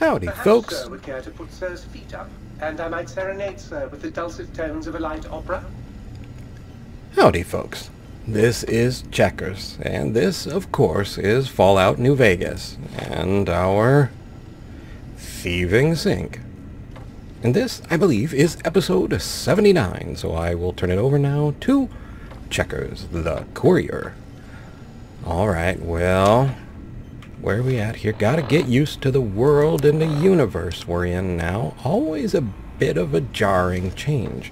Howdy, Perhaps folks. Uh, Sir would care to put Sir's feet up, and I might serenade Sir with the dulcet tones of a light opera. Howdy, folks. This is Checkers, and this, of course, is Fallout New Vegas, and our Thieving Sink. And this, I believe, is episode 79, so I will turn it over now to Checkers, the courier. Alright, well, where are we at here? Gotta get used to the world and the universe we're in now. Always a bit of a jarring change.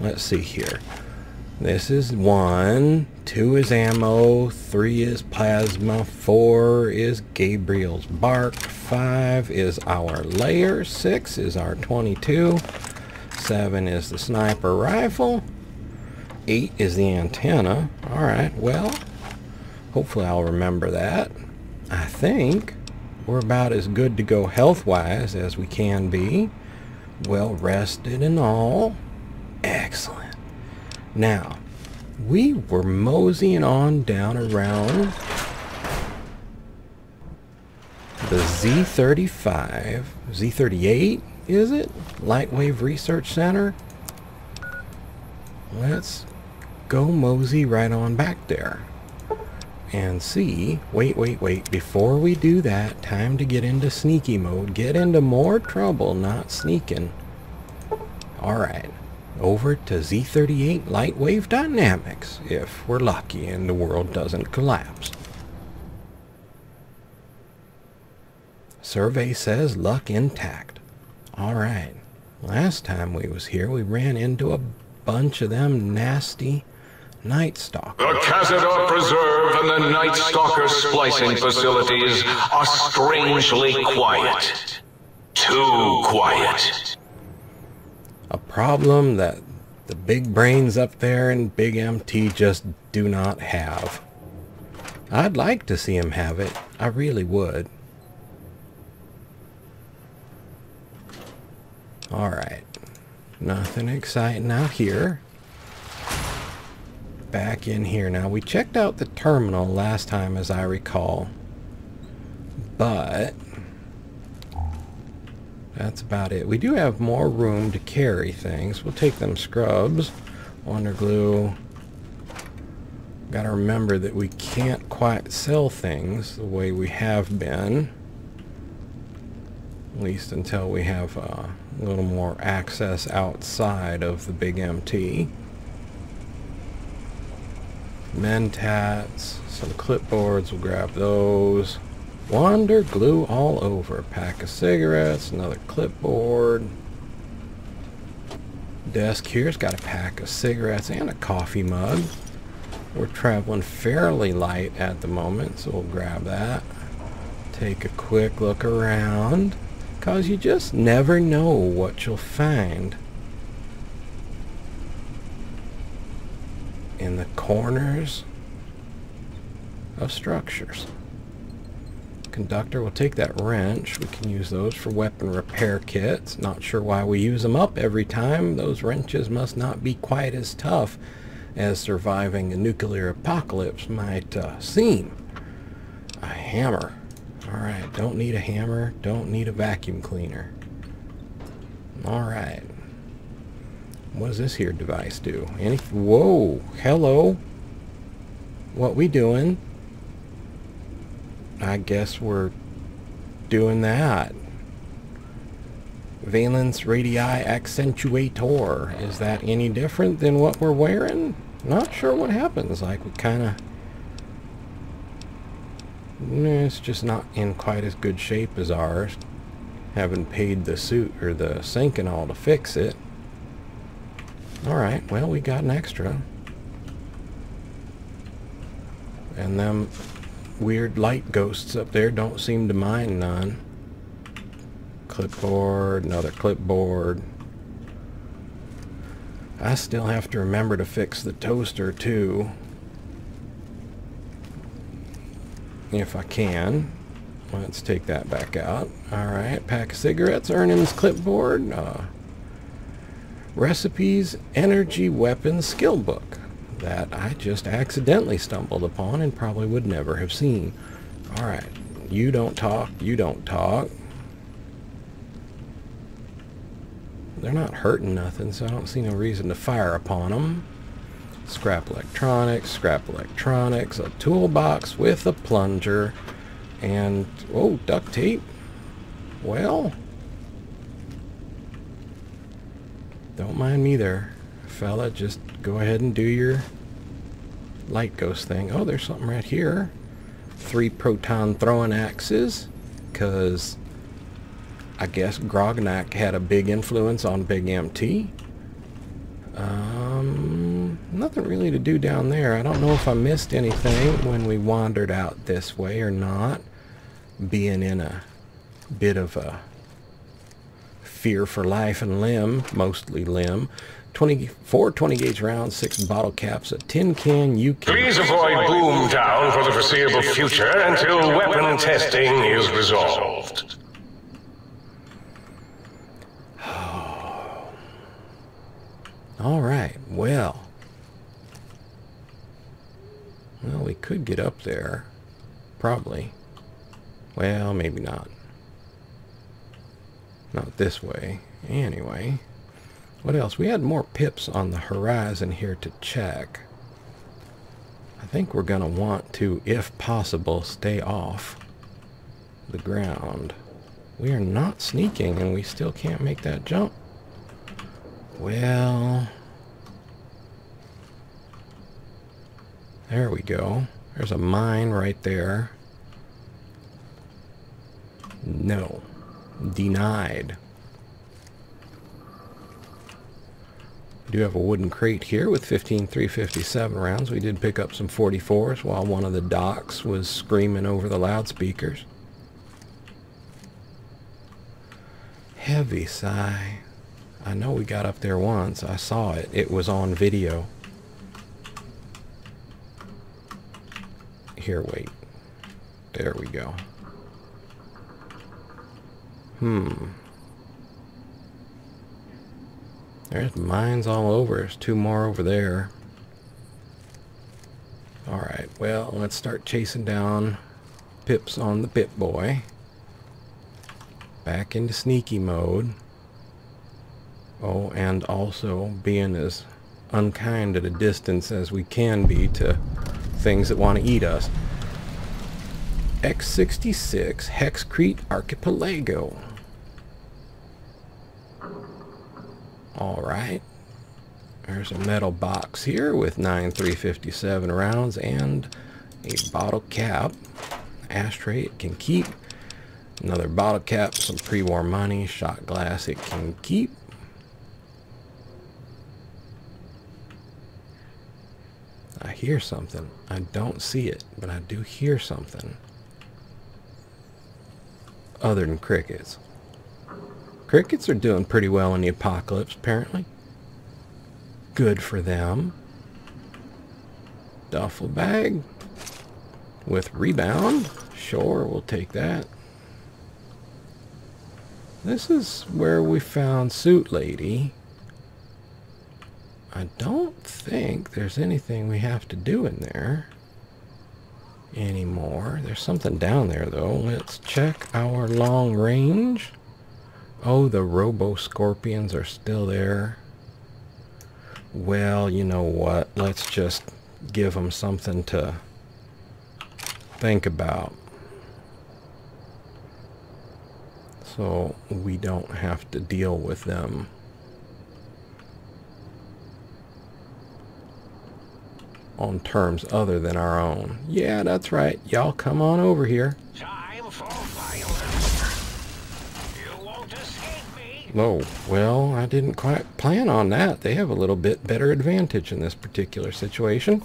Let's see here. This is one, two is ammo, three is plasma, four is Gabriel's bark, five is our LAER, six is our 22, seven is the sniper rifle, eight is the antenna. Alright, well, hopefully I'll remember that. I think we're about as good to go health-wise as we can be. Well rested and all. Excellent. Now, we were moseying on down around the Z35, Z38, is it? Lightwave Research Center. Let's go mosey right on back there and see. Wait, wait, wait. Before we do that, time to get into sneaky mode. Get into more trouble, not sneaking. Alright. Over to Z38 Lightwave Dynamics, if we're lucky and the world doesn't collapse. Survey says luck intact. Alright. Last time we was here, we ran into a bunch of them nasty Night Stalkers. The Cazador Preserve and the Night Stalker splicing facilities are strangely quiet. Too quiet. A problem that the big brains up there in Big MT just do not have. I'd like to see him have it. I really would. Alright. Nothing exciting out here. Back in here now. We checked out the terminal last time as I recall. But... That's about it. We do have more room to carry things. We'll take them scrubs. Wonder glue. Gotta remember that we can't quite sell things the way we have been. At least until we have uh, a little more access outside of the big MT. Mentats, some clipboards, we'll grab those. Wonder glue all over. A Pack of cigarettes, another clipboard. Desk here's got a pack of cigarettes and a coffee mug. We're traveling fairly light at the moment, so we'll grab that. Take a quick look around, cause you just never know what you'll find. In the corners of structures conductor. We'll take that wrench. We can use those for weapon repair kits. Not sure why we use them up every time. Those wrenches must not be quite as tough as surviving a nuclear apocalypse might uh, seem. A hammer. Alright, don't need a hammer. Don't need a vacuum cleaner. Alright. What does this here device do? Any? Whoa! Hello! What we doing? I guess we're doing that. Valence radii accentuator. Is that any different than what we're wearing? Not sure what happens. Like we kind of... It's just not in quite as good shape as ours. Having paid the suit or the sink and all to fix it. Alright, well we got an extra. And them weird light ghosts up there don't seem to mind none. Clipboard, another clipboard. I still have to remember to fix the toaster too. If I can. Let's take that back out. Alright, pack of cigarettes, Earnings clipboard. Uh, recipes, energy weapons skill book that I just accidentally stumbled upon and probably would never have seen. Alright, you don't talk, you don't talk. they're not hurting nothing, so I don't see no reason to fire upon them. Scrap electronics, scrap electronics, a toolbox with a plunger, and, oh, duct tape. Well, don't mind me there, fella. Just go ahead and do your light ghost thing. Oh, there's something right here. Three proton throwing axes, because I guess Grognak had a big influence on Big MT. Um, nothing really to do down there. I don't know if I missed anything when we wandered out this way or not. Being in a bit of a fear for life and limb, mostly limb. 24 20 gauge rounds, 6 bottle caps, a tin can you can... Please avoid Boomtown for the foreseeable future until weapon testing is resolved. All right, well. Well, we could get up there. Probably. Well, maybe not. Not this way. Anyway. What else? We had more pips on the horizon here to check. I think we're going to want to, if possible, stay off the ground. We are not sneaking and we still can't make that jump. Well... There we go. There's a mine right there. No. Denied. We do have a wooden crate here with 15 357 rounds. We did pick up some 44s while one of the Docs was screaming over the loudspeakers. Heavy sigh. I know we got up there once. I saw it. It was on video. Here, wait. There we go. Hmm. There's mines all over. There's two more over there. Alright, well, let's start chasing down pips on the Pip-Boy. Back into sneaky mode. Oh, and also being as unkind at a distance as we can be to things that want to eat us. X66 Hexcrete Archipelago. Alright. There's a metal box here with 9 357 rounds and a bottle cap. Ashtray it can keep. Another bottle cap, some pre-war money, shot glass it can keep. I hear something. I don't see it, but I do hear something. Other than crickets. Crickets are doing pretty well in the apocalypse, apparently. Good for them. Duffel bag. With rebound. Sure, we'll take that. This is where we found Suit Lady. I don't think there's anything we have to do in there anymore. There's something down there, though. Let's check our long range. Oh, the Robo-Scorpions are still there. Well, you know what? Let's just give them something to think about. So we don't have to deal with them on terms other than our own. Yeah, that's right. Y'all come on over here. Oh, well, I didn't quite plan on that. They have a little bit better advantage in this particular situation.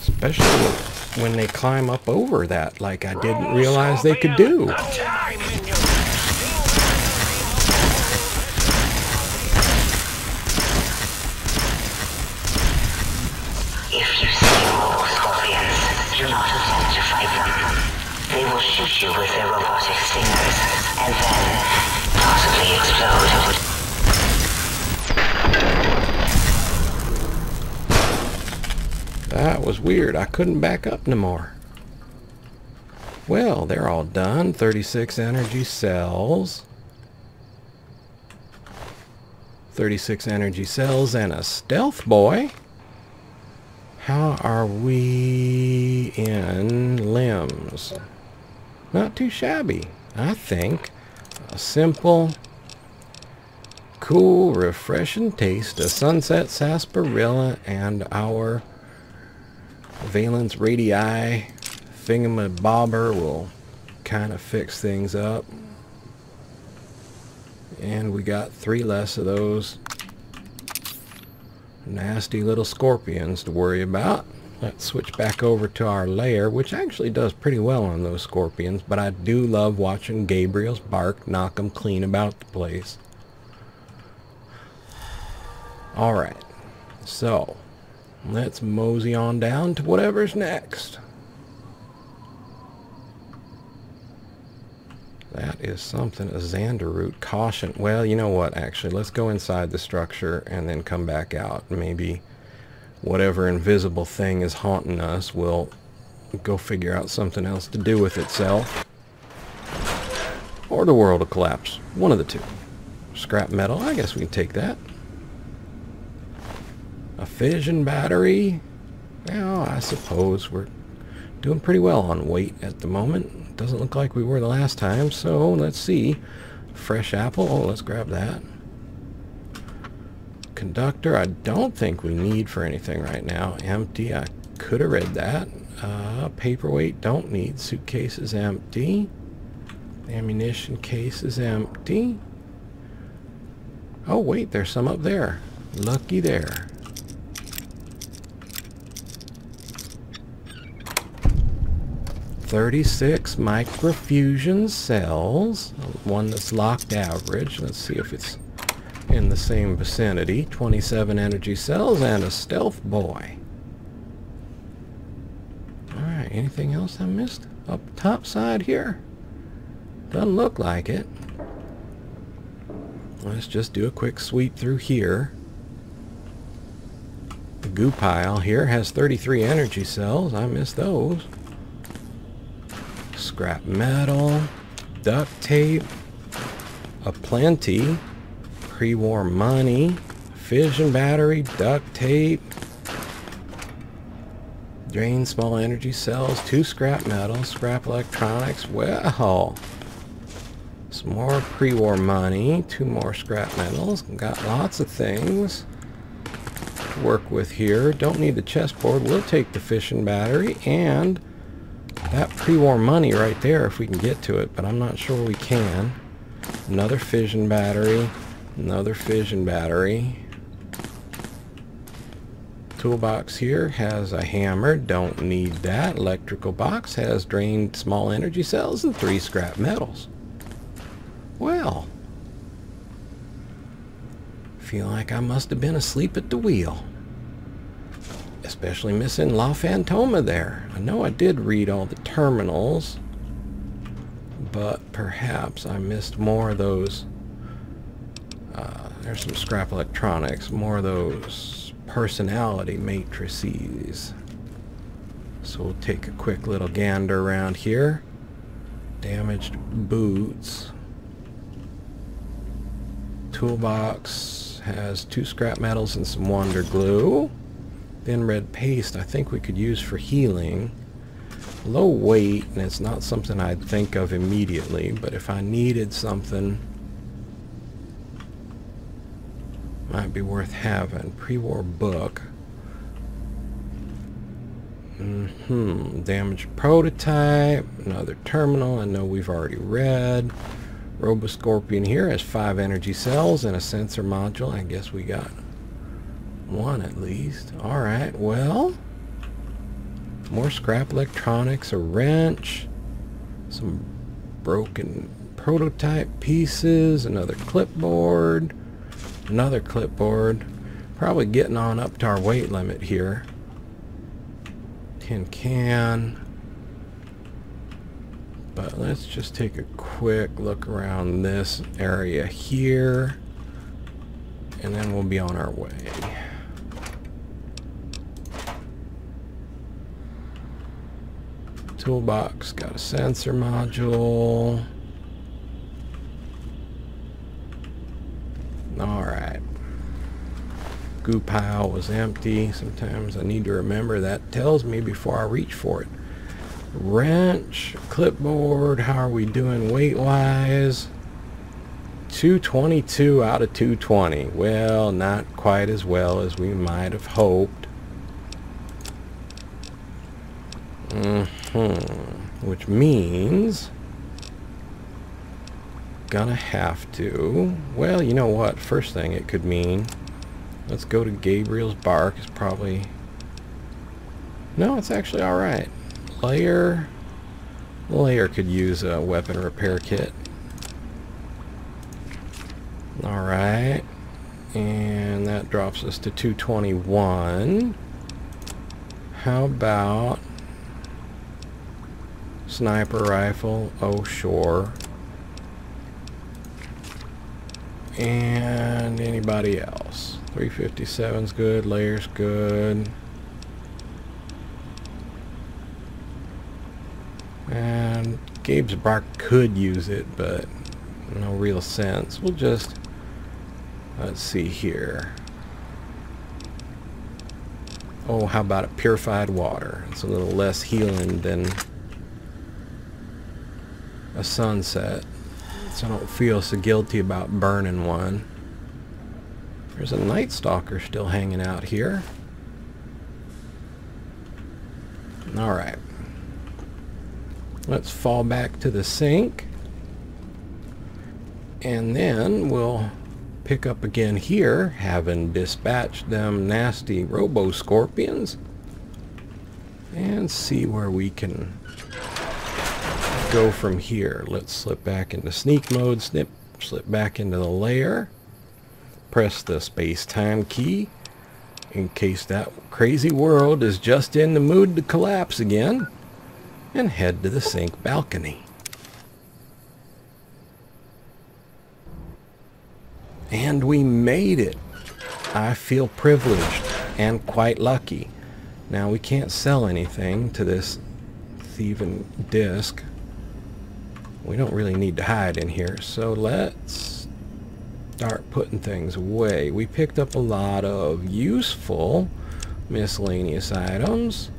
Especially when they climb up over that like I didn't realize they could do. Was weird. I couldn't back up no more. Well, they're all done. 36 energy cells. 36 energy cells and a stealth boy. How are we in limbs? Not too shabby, I think. A simple, cool, refreshing taste of sunset sarsaparilla and our valence radii thingamabobber will kind of fix things up. And we got three less of those nasty little scorpions to worry about. Let's switch back over to our LAER, which actually does pretty well on those scorpions, but I do love watching Gabriel's bark knock them clean about the place. Alright, so let's mosey on down to whatever's next. That is something, a Xander root. Caution. Well, you know what, actually. Let's go inside the structure and then come back out. Maybe whatever invisible thing is haunting us will go figure out something else to do with itself. Or the world will collapse. One of the two. Scrap metal. I guess we can take that. A fission battery. Well, I suppose we're doing pretty well on weight at the moment. Doesn't look like we were the last time, so let's see. Fresh apple. Oh, let's grab that. Conductor, I don't think we need for anything right now. Empty, I could have read that. Uh, paperweight, don't need. Suitcase is empty. Ammunition case is empty. Oh, wait, there's some up there. Lucky there. Thirty-six microfusion cells. One that's locked average. Let's see if it's in the same vicinity. 27 energy cells and a stealth boy. Alright, anything else I missed? Up top side here? Doesn't look like it. Let's just do a quick sweep through here. The goo pile here has 33 energy cells. I missed those. Scrap metal, duct tape, a plenty, pre-war money, fission battery, duct tape, drain small energy cells, two scrap metal, scrap electronics. Well, some more pre-war money, two more scrap metals. Got lots of things to work with here. Don't need the chessboard. We'll take the fission battery and that pre-war money right there if we can get to it, but I'm not sure we can. Another fission battery. Another fission battery. Toolbox here has a hammer. Don't need that. Electrical box has drained small energy cells and three scrap metals. Well. Feel like I must have been asleep at the wheel. Especially missing La Fantoma there. I know I did read all the terminals. But perhaps I missed more of those uh, there's some scrap electronics, more of those personality matrices. So we'll take a quick little gander around here. Damaged boots. Toolbox has two scrap metals and some wonder glue. Thin red paste I think we could use for healing. Low weight, and it's not something I'd think of immediately, but if I needed something might be worth having. Pre-war book. Mm hmm Damaged prototype. Another terminal I know we've already read. Roboscorpion here has five energy cells and a sensor module. I guess we got one at least. Alright, well. More scrap electronics, a wrench, some broken prototype pieces, another clipboard, another clipboard. Probably getting on up to our weight limit here. Tin can. But let's just take a quick look around this area here. And then we'll be on our way. Toolbox got a sensor module. Alright. Goo pile was empty. Sometimes I need to remember that tells me before I reach for it. Wrench, clipboard, how are we doing weight-wise? 222 out of 220. Well, not quite as well as we might have hoped. Hmm Which means... Gonna have to... Well, you know what? First thing it could mean... Let's go to Gabriel's Bark. It's probably... No, it's actually alright. LAER... LAER could use a weapon repair kit. Alright. And that drops us to 221. How about sniper rifle? Oh, sure. And anybody else? 357's good, LAER's good. And Gabe's Bark could use it, but no real sense. We'll just Let's see here. Oh, how about a purified water? It's a little less healing than a sunset. So I don't feel so guilty about burning one. There's a Night Stalker still hanging out here. Alright. Let's fall back to the sink. And then we'll pick up again here, having dispatched them nasty robo-scorpions, and see where we can go from here. Let's slip back into sneak mode, snip, slip back into the LAER, press the space-time key, in case that crazy world is just in the mood to collapse again, and head to the sink balcony. And we made it. I feel privileged and quite lucky. Now we can't sell anything to this thieving disc. We don't really need to hide in here, so let's start putting things away. We picked up a lot of useful miscellaneous items.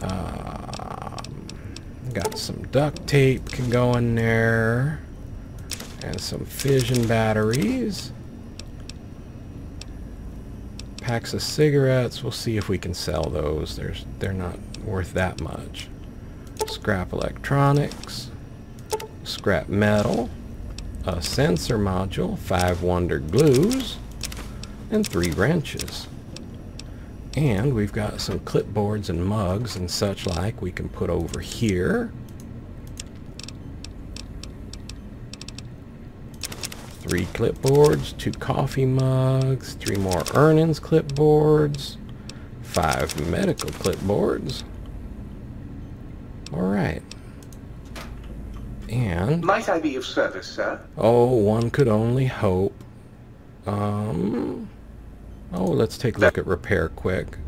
Um, got some duct tape can go in there and some fission batteries. Packs of cigarettes. We'll see if we can sell those. There's, they're not worth that much. Scrap electronics. Scrap metal. A sensor module. Five wonder glues. And three wrenches. And we've got some clipboards and mugs and such like we can put over here. three clipboards, two coffee mugs, three more earnings clipboards, five medical clipboards. Alright. And... Might I be of service, sir? Oh, one could only hope. Um... Oh, let's take a look at repair quick.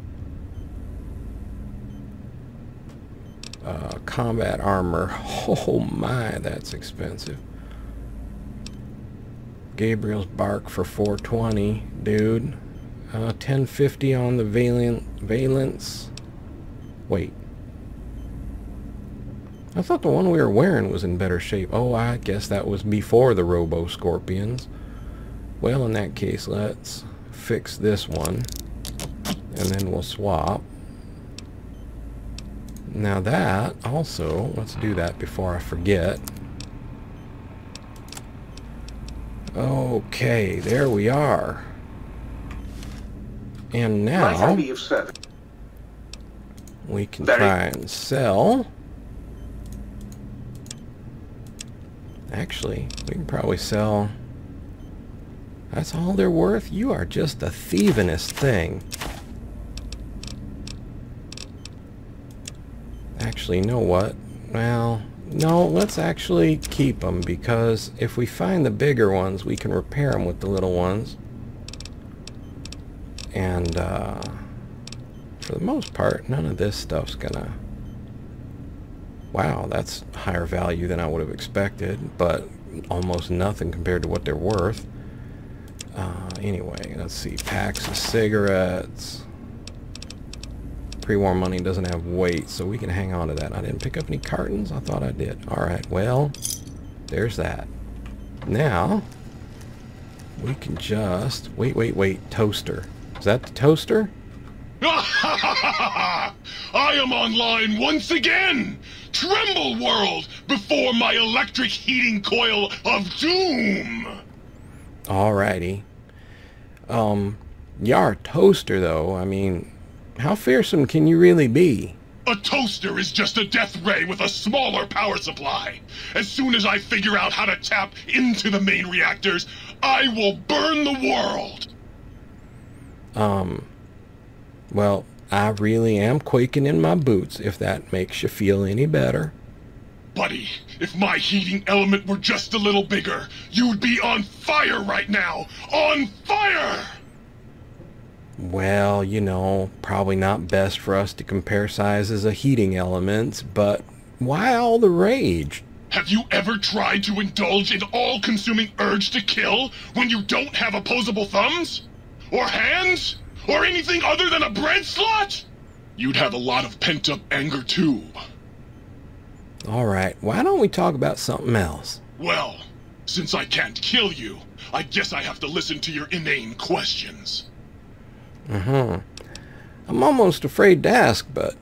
Uh, combat armor. Oh my, that's expensive. Gabriel's bark for 420, dude. Uh, 1050 on the valence. Wait. I thought the one we were wearing was in better shape. Oh, I guess that was before the Robo Scorpions. Well, in that case, let's fix this one. And then we'll swap. Now that, also, let's do that before I forget. Okay, there we are. And now we can try and sell. Actually, we can probably sell. That's all they're worth? You are just a thievinest thing. Actually, you know what? Well, no, let's actually keep them because if we find the bigger ones, we can repair them with the little ones. And uh, for the most part, none of this stuff's gonna... Wow, that's higher value than I would have expected, but almost nothing compared to what they're worth. Uh, anyway, let's see. Packs of cigarettes. Pre-war money doesn't have weight, so we can hang on to that. I didn't pick up any cartons. I thought I did. Alright, well, there's that. Now, we can just... Wait, wait, wait. Toaster. Is that the toaster? I am online once again! Tremble, world, before my electric heating coil of doom! Alrighty. Um, Yar toaster, though, I mean, how fearsome can you really be? A toaster is just a death ray with a smaller power supply. As soon as I figure out how to tap into the main reactors, I will burn the world! Um, well, I really am quaking in my boots, if that makes you feel any better. Buddy, if my heating element were just a little bigger, you'd be on fire right now! On fire! Well, you know, probably not best for us to compare sizes of heating elements, but why all the rage? Have you ever tried to indulge in all-consuming urge to kill when you don't have opposable thumbs? Or hands? Or anything other than a bread slot? You'd have a lot of pent-up anger too. Alright, why don't we talk about something else? Well, since I can't kill you, I guess I have to listen to your inane questions. Uh-huh. I'm almost afraid to ask, but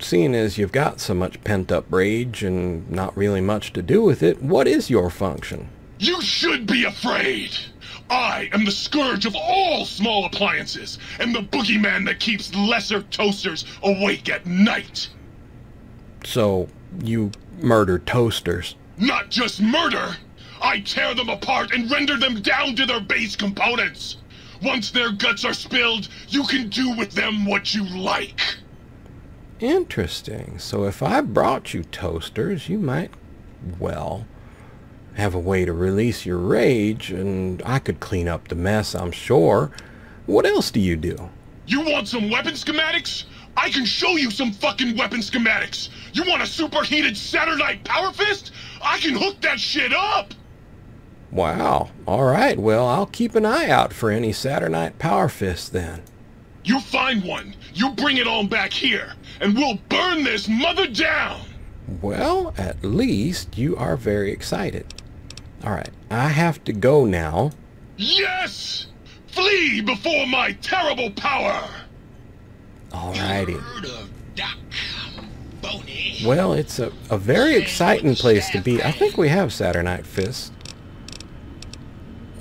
seeing as you've got so much pent-up rage and not really much to do with it, what is your function? You should be afraid! I am the scourge of all small appliances, and the boogeyman that keeps lesser toasters awake at night! So, you murder toasters. Not just murder! I tear them apart and render them down to their base components! Once their guts are spilled, you can do with them what you like! Interesting. So if I brought you toasters, you might, well, have a way to release your rage, and I could clean up the mess, I'm sure. What else do you do? You want some weapon schematics? I can show you some fucking weapon schematics! You want a superheated Saturnite Power Fist? I can hook that shit up! Wow. All right. Well, I'll keep an eye out for any Saturnite Power Fists then. You find one, you bring it on back here, and we'll burn this mother down! Well, at least you are very excited. All right. I have to go now. Yes! Flee before my terrible power! Alrighty. Heard of Doc Boney? Well, it's a, a very exciting place to be. I think we have Saturnite Fist.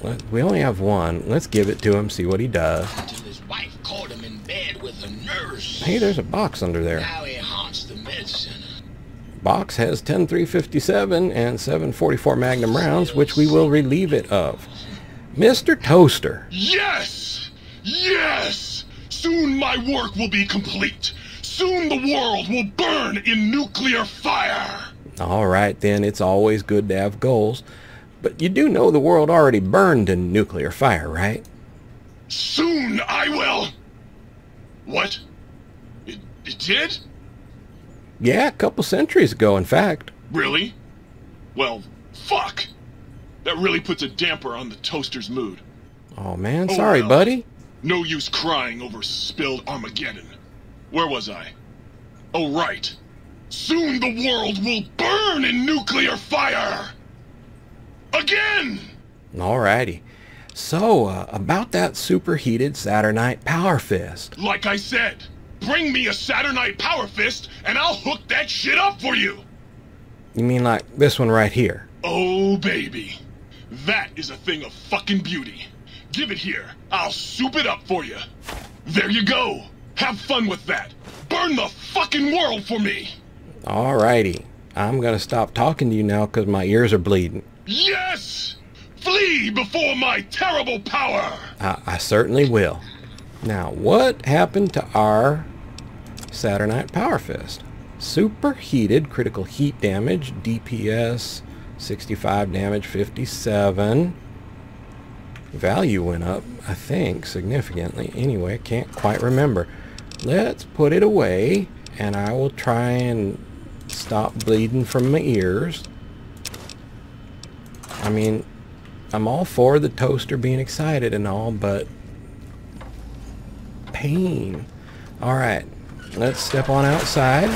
Let- We only have one. Let's give it to him, see what he does. Till his wife caught him in bed with a nurse. Hey, there's a box under there. Box has 10357 and 744 Magnum rounds, which we will relieve it of. Mr. Toaster. Yes! Yes! Soon my work will be complete. Soon the world will burn in nuclear fire. All right, then, it's always good to have goals. But you do know the world already burned in nuclear fire, right? Soon I will. What? It, it did? Yeah, a couple centuries ago, in fact. Really? Well, fuck. That really puts a damper on the toaster's mood. Oh, man, Oh, sorry, well. buddy. No use crying over spilled Armageddon. Where was I? Oh, right. Soon the world will burn in nuclear fire! Again! Alrighty. So, uh, about that superheated Saturnite Power Fist. Like I said, bring me a Saturnite Power Fist and I'll hook that shit up for you! You mean like this one right here? Oh, baby. That is a thing of fucking beauty. Give it here. I'll soup it up for you. There you go. Have fun with that. Burn the fucking world for me. Alrighty. I'm gonna stop talking to you now because my ears are bleeding. Yes! Flee before my terrible power! I, I certainly will. Now, what happened to our Saturnite Power Fist? Superheated critical heat damage, DPS 65 damage, 57. Value went up, I think, significantly. Anyway, can't quite remember. let's put it away and I will try and stop bleeding from my ears. I mean, I'm all for the toaster being excited and all, but pain. Alright, let's step on outside.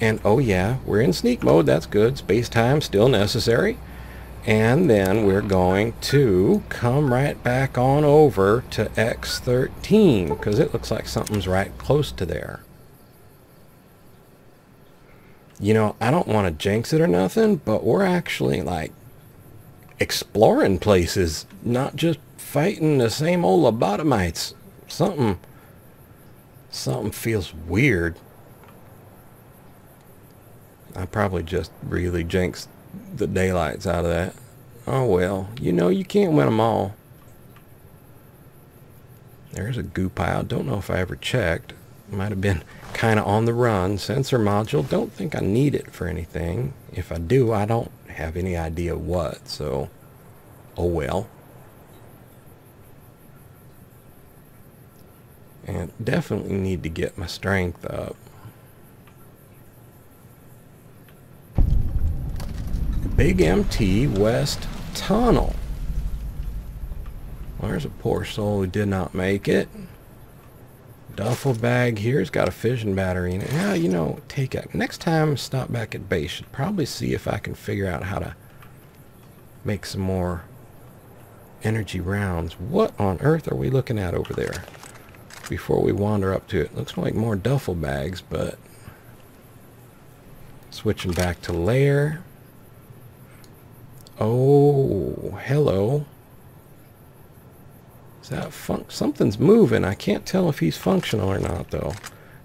And oh yeah, we're in sneak mode, that's good. Space time still necessary. And then we're going to come right back on over to X13 because it looks like something's right close to there. You know, I don't want to jinx it or nothing, but we're actually like exploring places, not just fighting the same old lobotomites. Something, something feels weird. I probably just really jinxed the daylights out of that. Oh well, you know you can't win them all. There's a goo pile. Don't know if I ever checked. Might have been kind of on the run. Sensor module. Don't think I need it for anything. If I do, I don't have any idea what. So, oh well. And definitely need to get my strength up. Big MT West Tunnel. Well, there's a poor soul who did not make it. Duffel bag here. It's got a fission battery in it. Yeah, you know, take it. Next time, stop back at base. Should probably see if I can figure out how to make some more energy rounds. What on earth are we looking at over there? Before we wander up to it. Looks like more duffel bags, but... Switching back to LAER. Oh, hello. Is that fun something's moving? I can't tell if he's functional or not, though.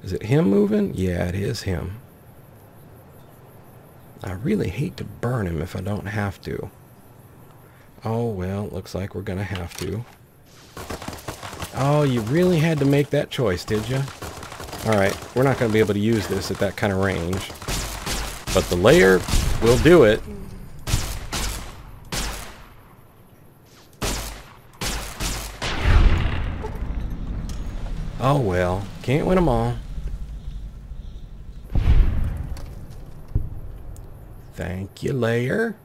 Is it him moving? Yeah, it is him. I really hate to burn him if I don't have to. Oh, well, looks like we're going to have to. Oh, you really had to make that choice, did you? Alright, we're not going to be able to use this at that kind of range. But the LAER will do it. Oh well, can't win them all. Thank you, LAER.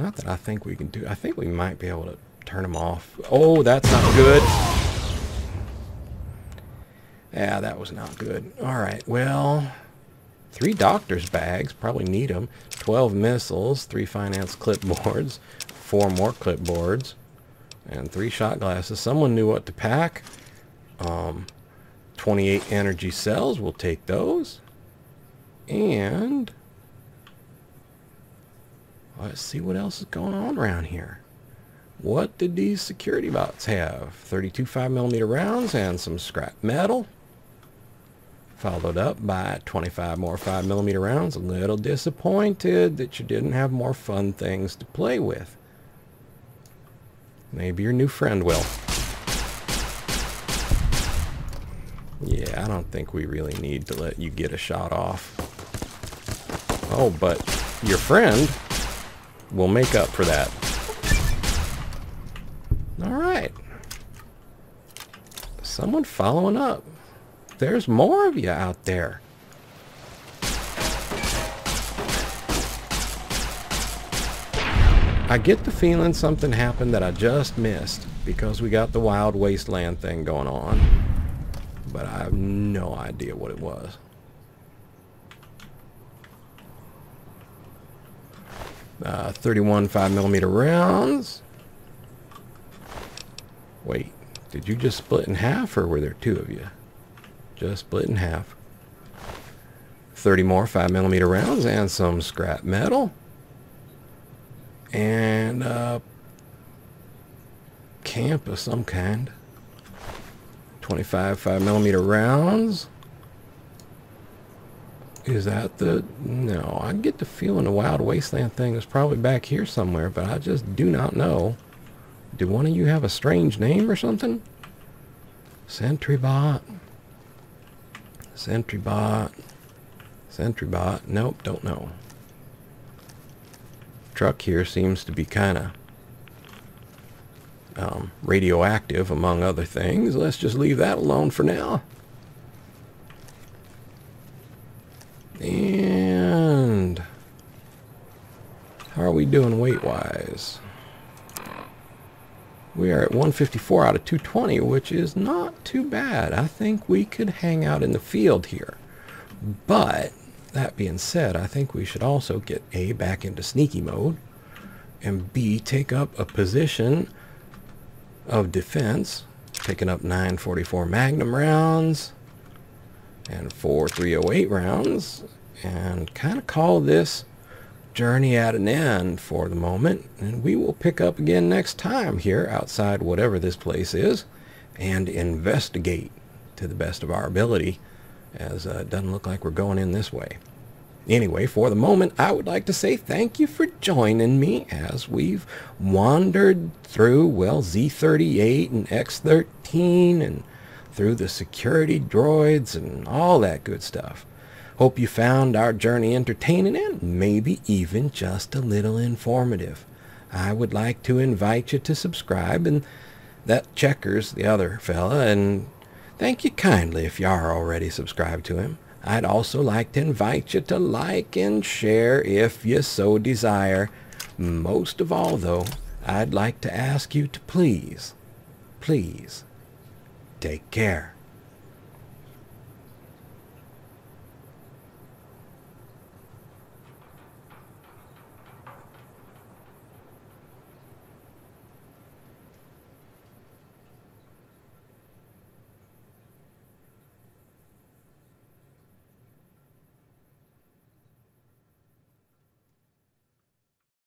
Not that I think we can do. I think we might be able to turn them off. Oh, that's not good. Yeah, that was not good. All right, well, three doctor's bags. Probably need them. 12 missiles, three finance clipboards, four more clipboards and three shot glasses. Someone knew what to pack. Um, 28 energy cells, we'll take those. And let's see what else is going on around here. What did these security bots have? 32 5mm rounds and some scrap metal. Followed up by 25 more 5 millimeter rounds. A little disappointed that you didn't have more fun things to play with. Maybe your new friend will. Yeah, I don't think we really need to let you get a shot off. Oh, but your friend will make up for that. Alright. Someone following up. There's more of you out there. I get the feeling something happened that I just missed because we got the wild wasteland thing going on. But I have no idea what it was. Uh, 31 5mm rounds. Wait, did you just split in half or were there two of you? Just split in half. 30 more 5 millimeter rounds and some scrap metal and uh, camp of some kind. 25 5 millimeter rounds. Is that the... No, I get the feeling the Wild Wasteland thing is probably back here somewhere, but I just do not know. Do one of you have a strange name or something? Sentrybot. Sentrybot. Sentrybot. Nope, don't know truck here seems to be kind of um, radioactive, among other things. Let's just leave that alone for now. And how are we doing weight-wise? We are at 154 out of 220, which is not too bad. I think we could hang out in the field here. But, that being said, I think we should also get A, back into sneaky mode, and B, take up a position of defense, picking up 944 Magnum rounds, and 4308 rounds and kind of call this journey at an end for the moment and we will pick up again next time here outside whatever this place is and investigate to the best of our ability as uh, it doesn't look like we're going in this way. Anyway, for the moment, I would like to say thank you for joining me as we've wandered through, well, Z38 and X13 and through the security droids and all that good stuff. Hope you found our journey entertaining and maybe even just a little informative. I would like to invite you to subscribe and that Checkers, the other fella, and thank you kindly if you are already subscribed to him. I'd also like to invite you to like and share if you so desire. Most of all, though, I'd like to ask you to please, please, Take care.